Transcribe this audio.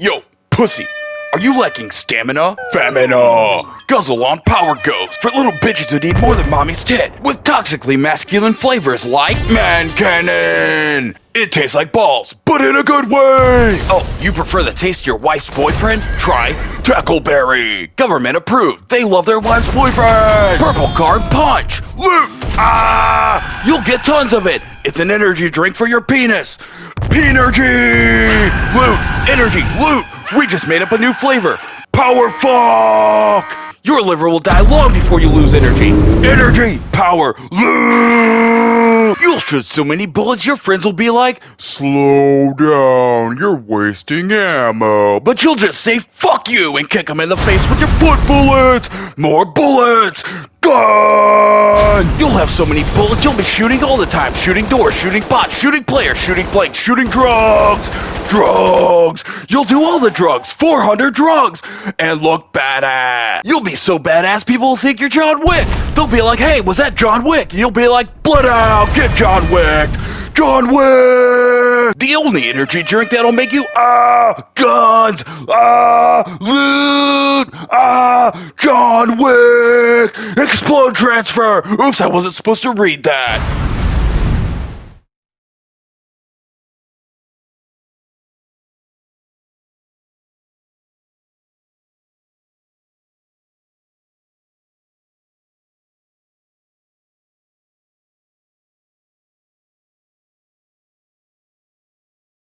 Yo, pussy. Are you lacking stamina? Famina! Guzzle on Power Ghost for little bitches who need more than mommy's tit with toxically masculine flavors like Man Cannon! It tastes like balls, but in a good way! Oh, you prefer the taste of your wife's boyfriend? Try Tackleberry! Government approved, they love their wife's boyfriend! Purple Card Punch! Loot! Ah! You'll get tons of it! It's an energy drink for your penis! Penergy! Loot! Energy! Loot! We just made up a new flavor. Power fuck! Your liver will die long before you lose energy. Energy, power, loot! You'll shoot so many bullets your friends will be like, Slow down, you're wasting ammo. But you'll just say fuck you and kick them in the face with your foot bullets! More bullets! Gun! You'll have so many bullets you'll be shooting all the time. Shooting doors, shooting pots, shooting players, shooting blanks, shooting drugs! Drugs! You'll do all the drugs, 400 drugs, and look badass. You'll be so badass people will think you're John Wick. They'll be like, hey, was that John Wick? And you'll be like, blood out, get John Wick! John Wick! The only energy drink that'll make you, ah, guns, ah, loot, ah, John Wick! Explode transfer! Oops, I wasn't supposed to read that.